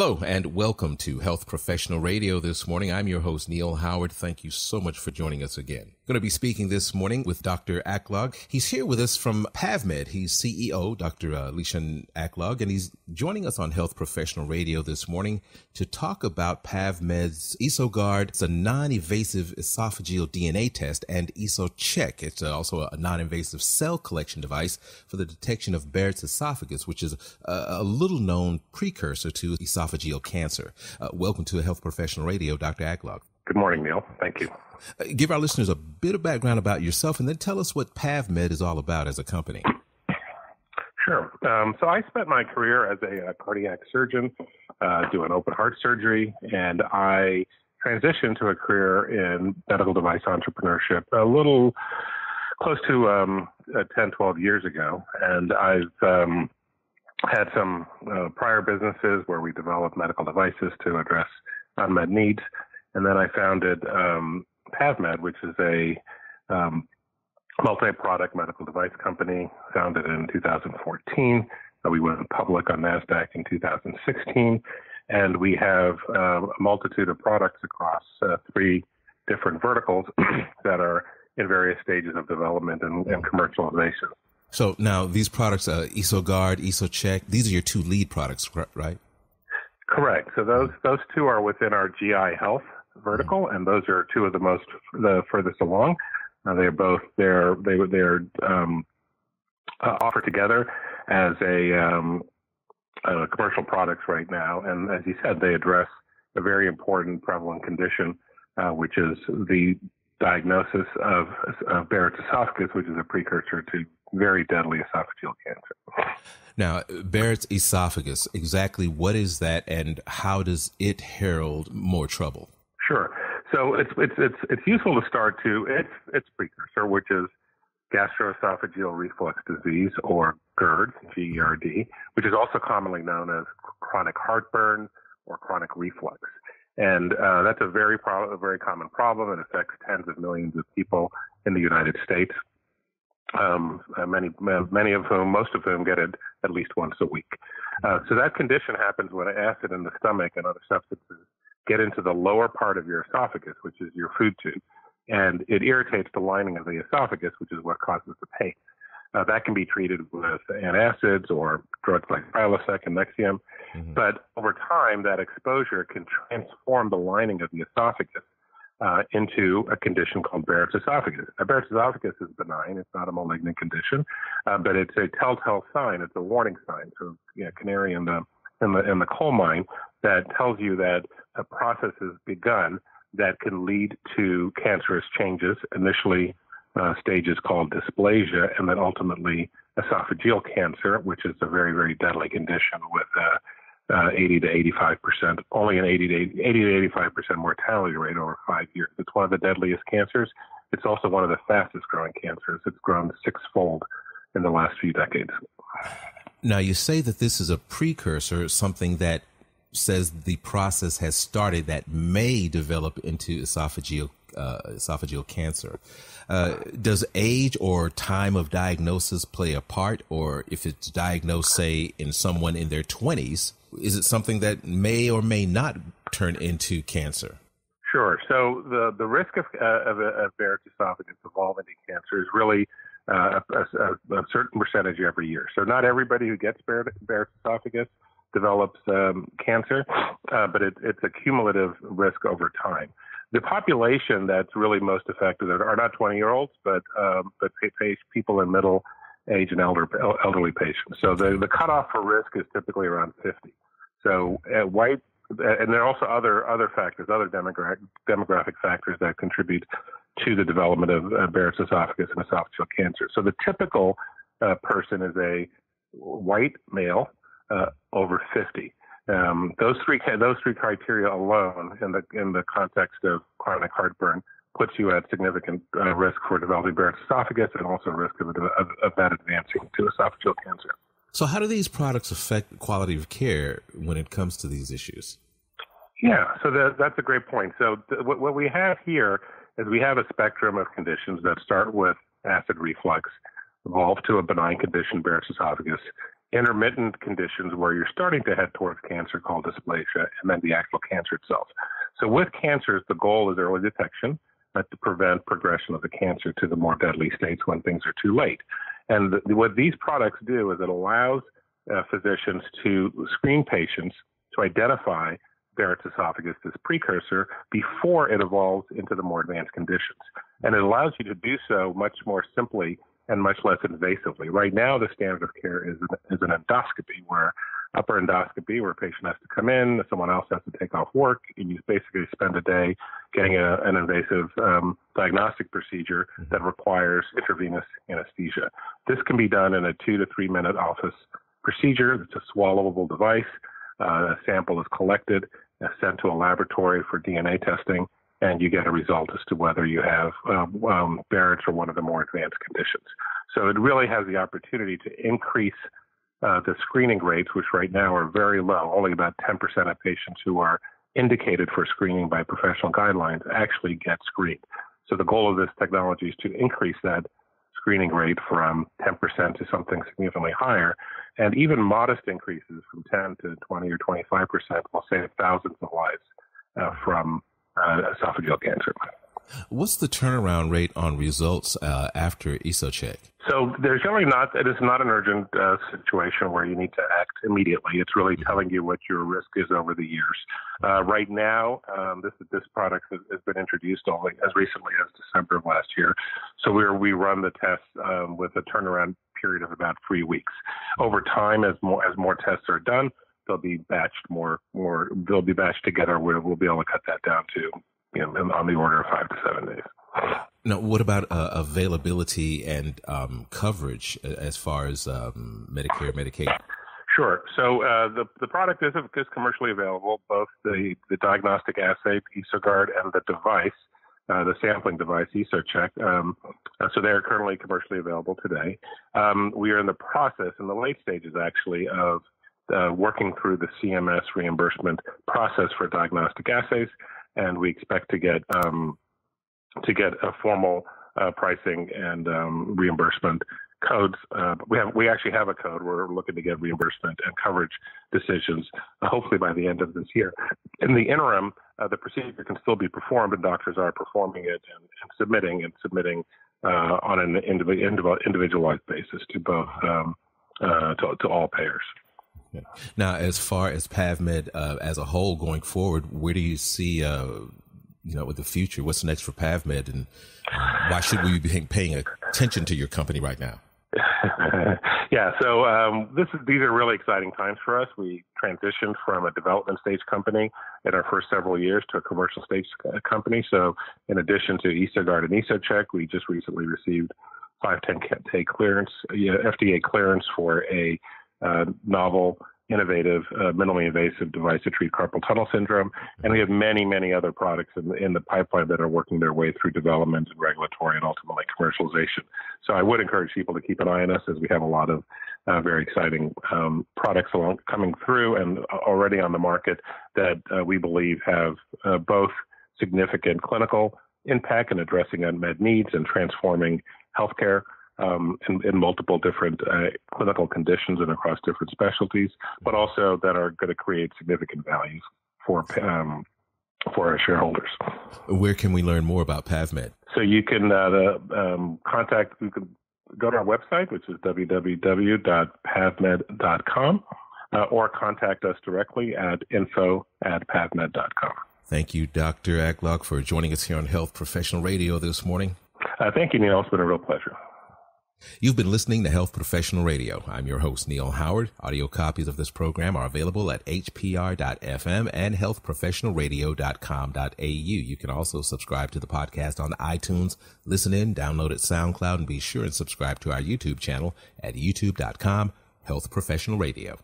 Hello and welcome to Health Professional Radio this morning. I'm your host, Neil Howard. Thank you so much for joining us again. Going to be speaking this morning with Dr. Aklog. He's here with us from PavMed. He's CEO, Dr. Uh, Lishan Aklog, and he's joining us on Health Professional Radio this morning to talk about PavMed's EsoGuard. It's a non-invasive esophageal DNA test and EsoCheck. It's uh, also a non-invasive cell collection device for the detection of Barrett's esophagus, which is a, a little known precursor to esophageal cancer. Uh, welcome to Health Professional Radio, Dr. Aklog. Good morning, Neil. Thank you. Uh, give our listeners a bit of background about yourself and then tell us what PavMed is all about as a company. Sure. Um, so I spent my career as a, a cardiac surgeon uh, doing open heart surgery, and I transitioned to a career in medical device entrepreneurship a little close to um, uh, 10, 12 years ago. And I've um, had some uh, prior businesses where we developed medical devices to address unmet needs. And then I founded um, PavMed, which is a um, multi-product medical device company founded in 2014. Uh, we went public on NASDAQ in 2016. And we have uh, a multitude of products across uh, three different verticals that are in various stages of development and, and commercialization. So now these products, uh, EsoGuard, EsoCheck, these are your two lead products, right? Correct. So those those two are within our GI health vertical, mm-hmm. and those are two of the most the furthest along. Uh, they're both they're they they're um, uh, offered together as a um, uh, commercial products right now, and as you said, they address a very important prevalent condition, uh, which is the diagnosis of, of Barrett's esophagus, which is a precursor to very deadly esophageal cancer. Now, Barrett's esophagus, exactly what is that and how does it herald more trouble? Sure. So it's it's it's it's useful to start to its its precursor, which is gastroesophageal reflux disease or GERD, G-E-R-D, which is also commonly known as chronic heartburn or chronic reflux. And uh, that's a very pro- a very common problem. It affects tens of millions of people in the United States um, uh, many many of whom, most of whom, get it at least once a week. Uh, so that condition happens when acid in the stomach and other substances get into the lower part of your esophagus, which is your food tube, and it irritates the lining of the esophagus, which is what causes the pain. Uh, that can be treated with antacids or drugs like Prilosec and Nexium, mm-hmm. but over time, that exposure can transform the lining of the esophagus uh, into a condition called Barrett's esophagus. Now, Barrett's esophagus is benign; it's not a malignant condition, uh, but it's a telltale sign. It's a warning sign, so you know, canary in the in the in the coal mine that tells you that a process has begun that can lead to cancerous changes. Initially, uh, stages called dysplasia, and then ultimately esophageal cancer, which is a very very deadly condition with uh, uh, 80 to 85 percent, only an 80 to 80, 80 to 85 percent mortality rate over five years. It's one of the deadliest cancers. It's also one of the fastest growing cancers. It's grown sixfold in the last few decades. Now, you say that this is a precursor, something that says the process has started that may develop into esophageal uh, esophageal cancer. Uh, does age or time of diagnosis play a part, or if it's diagnosed, say, in someone in their 20s, is it something that may or may not turn into cancer? Sure. So the the risk of uh, of, of Barrett's esophagus evolving into cancer is really uh, a, a, a, certain percentage every year. So not everybody who gets Barrett's esophagus develops um, cancer, uh, but it, it's a cumulative risk over time. The population that's really most affected are not 20 year olds, but um, but people in middle age and elder, elderly patients. So the, the cutoff for risk is typically around 50. So uh, white, and there are also other other factors, other demographic demographic factors that contribute to the development of uh, Barrett's esophagus and esophageal cancer. So the typical uh, person is a white male uh, over 50. Um, those three those three criteria alone, in the in the context of chronic heartburn, puts you at significant uh, risk for developing Barrett's esophagus and also risk of, of, of, that advancing to esophageal cancer. So, how do these products affect quality of care when it comes to these issues? Yeah, so that, that's a great point. So, th- what, what we have here is we have a spectrum of conditions that start with acid reflux, evolve to a benign condition, Barrett's esophagus, intermittent conditions where you're starting to head towards cancer called dysplasia and then the actual cancer itself. So with cancers, the goal is early detection to prevent progression of the cancer to the more deadly states when things are too late. And the, what these products do is it allows uh, physicians to screen patients to identify Barrett's esophagus, this precursor, before it evolves into the more advanced conditions. And it allows you to do so much more simply and much less invasively. Right now, the standard of care is an, is an endoscopy, where upper endoscopy, where a patient has to come in, someone else has to take off work, and you basically spend a day getting a, an invasive um, diagnostic procedure mm-hmm. that requires intravenous anesthesia. This can be done in a two to three minute office procedure. It's a swallowable device. Uh, a sample is collected, sent to a laboratory for DNA testing, and you get a result as to whether you have um, um, Barrett's or one of the more advanced conditions. So it really has the opportunity to increase uh, the screening rates, which right now are very low. Only about 10% of patients who are indicated for screening by professional guidelines actually get screened. So the goal of this technology is to increase that screening rate from 10% to something significantly higher. And even modest increases from 10 to 20 or 25% will save thousands of lives uh, from uh, esophageal cancer. What's the turnaround rate on results uh, after EsoCheck? So there's generally not, it is not an urgent uh, situation where you need to act immediately. It's really mm-hmm. telling you what your risk is over the years. Uh, right now, um, this this product has, has, been introduced only as recently as December of last year. So we we run the tests um, with a turnaround period of about three weeks. Over time, as more as more tests are done, they'll be batched more more they'll be batched together. We'll, we'll be able to cut that down to you know, on the order of five to seven days. Now, what about uh, availability and um, coverage as far as um, Medicare, Medicaid? Sure. So uh, the the product is is commercially available, both the the diagnostic assay EsoGuard and the device, uh, the sampling device EsoCheck. Um, uh, so they are currently commercially available today. Um, we are in the process, in the late stages actually, of uh, working through the CMS reimbursement process for diagnostic assays and we expect to get um, to get a formal uh, pricing and um, reimbursement codes. Uh, we have we actually have a code. We're looking to get reimbursement and coverage decisions uh, hopefully by the end of this year. In the interim, uh, the procedure can still be performed, and doctors are performing it and, and submitting and submitting uh, on an individualized basis to both um, uh, to, to all payers. Now, as far as PavMed uh, as a whole going forward, where do you see, uh, you know, with the future? What's next for PavMed, and uh, why should we be paying attention to your company right now? yeah, so um, this is, these are really exciting times for us. We transitioned from a development stage company in our first several years to a commercial stage company. So, in addition to EsoGuard and EsoCheck, we just recently received 510K clearance, FDA clearance for a uh, novel, innovative, uh, minimally invasive device to treat carpal tunnel syndrome. And we have many, many other products in, in the pipeline that are working their way through development and regulatory and ultimately commercialization. So I would encourage people to keep an eye on us as we have a lot of uh, very exciting um, products along, coming through and already on the market that uh, we believe have uh, both significant clinical impact in addressing unmet needs and transforming healthcare um, in, in, multiple different uh, clinical conditions and across different specialties, but also that are going to create significant values for um, for our shareholders. Where can we learn more about PavMed? So you can uh, the, um, contact. You can go to our website, which is www.pavmed.com, uh, or contact us directly at info at pavmed.com. Thank you, Dr. Aklog, for joining us here on Health Professional Radio this morning. Uh, thank you, Neil. It's been a real pleasure. You've been listening to Health Professional Radio. I'm your host, Neil Howard. Audio copies of this program are available at hpr.fm and healthprofessionalradio.com.au. You can also subscribe to the podcast on iTunes, listen in, download it SoundCloud, and be sure and subscribe to our YouTube channel at youtube.com, Health Professional Radio.